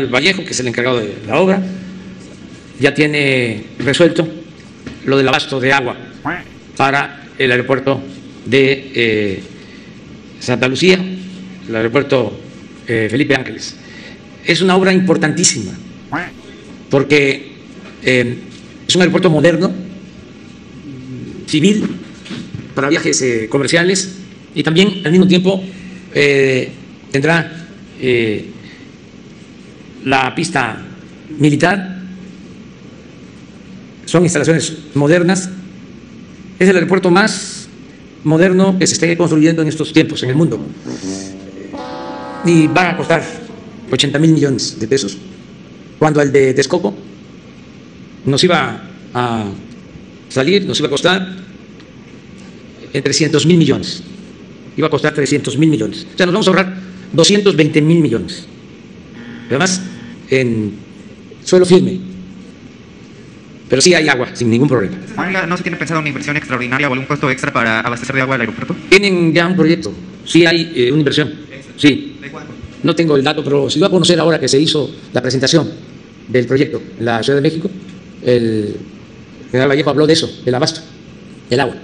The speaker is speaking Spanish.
Vallejo, que es el encargado de la obra, ya tiene resuelto lo del abasto de agua para el aeropuerto de eh, Santa Lucía, el aeropuerto eh, Felipe Ángeles. Es una obra importantísima porque eh, es un aeropuerto moderno, civil, para viajes comerciales y también al mismo tiempo tendrá la pista militar. Son instalaciones modernas. Es el aeropuerto más moderno que se esté construyendo en estos tiempos en el mundo. Y va a costar 80 mil millones de pesos. Cuando el de Texcoco nos iba a salir, nos iba a costar en 300 mil millones. Iba a costar 300 mil millones. O sea, nos vamos a ahorrar 220 mil millones. Además, en suelo firme. Pero sí hay agua, sin ningún problema. Oiga, ¿no se tiene pensado una inversión extraordinaria o algún costo extra para abastecer de agua el aeropuerto? Tienen ya un proyecto. Sí hay eh, una inversión. Sí. ¿De cuánto? No tengo el dato, pero si va a conocer ahora que se hizo la presentación del proyecto en la Ciudad de México, el general Vallejo habló de eso, del abasto, del agua.